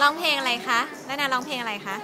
ร้องเพลงอะไรคะแล้วนาร้องเพลงอะไรคะ